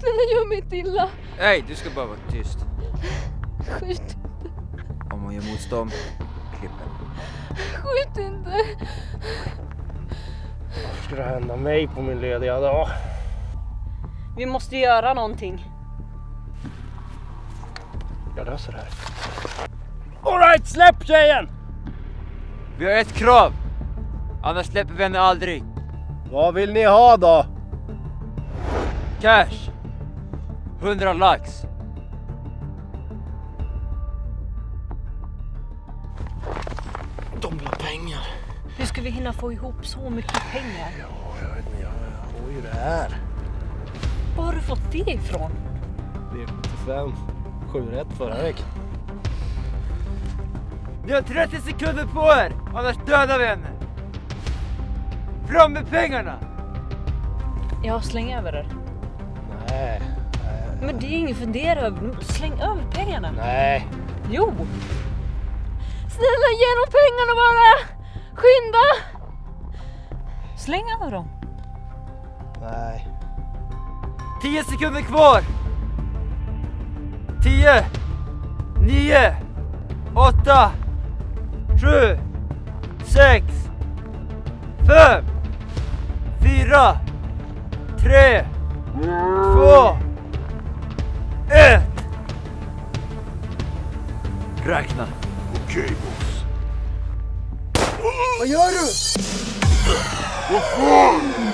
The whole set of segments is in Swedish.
Snälla gör mig inte illa. Nej, du ska bara vara tyst. Skjut, Om hon gör motstånd, klipp henne. skjut inte. Varför ska det hända mig på min lediga dag? Vi måste göra någonting. Jag löser det här. Alright, släpp tjejen! Vi har ett krav. Annars släpper vi henne aldrig. Vad vill ni ha då? Cash. 100 lax. De vill ha pengar. Hur ska vi hinna få ihop så mycket pengar? Ja, jag vet inte, jag, jag har ju det här. Var har du fått det ifrån? V75. 7 rätt förra veckan. Ni har 30 sekunder på er, annars dödar vi henne. Fram med pengarna! Ja, släng över det. Nej, Men det är inget att fundera över. Släng över pengarna. nej. Jo! Snälla ge dem pengarna bara. Skynda. Släng över dem. Nej. 10 sekunder kvar! 10 9 8 7 6 5 4 3 2 1 Räkna. Okej boss. Vad gör du? Spring!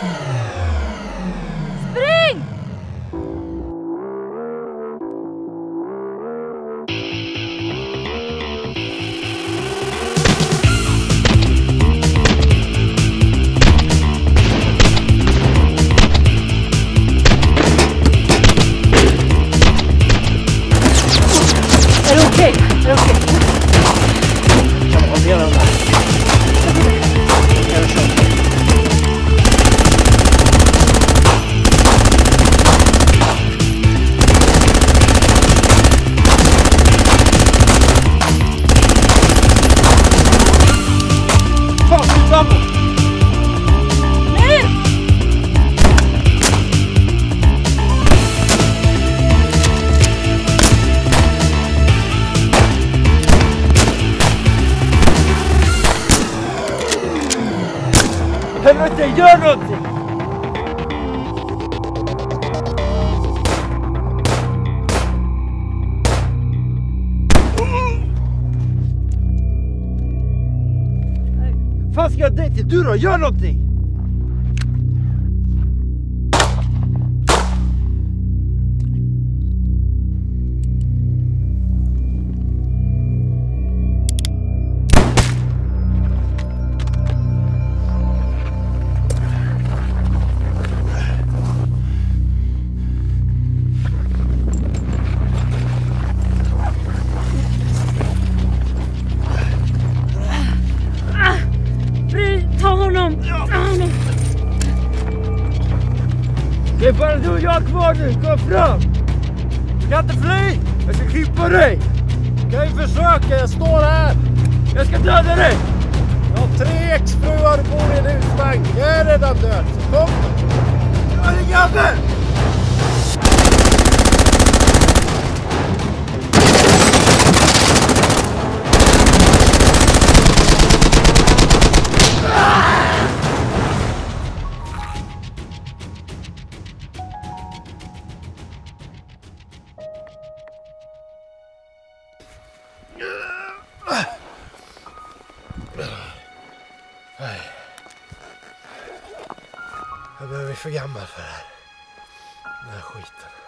Helvete, gör någonting! fan ska jag dig till? Du då, gör någonting! Det är bara du och jag kvar nu, kom fram! Du Kan inte fly! Jag ska klippa dig! Du Kan ju försöka, jag står här. Jag ska döda dig! Jag har tre exfruar och bor i en husvagn. Jag är redan död. Så kom Gör det grabben! Jag börjar bli för gammal för det här. Den här skiten.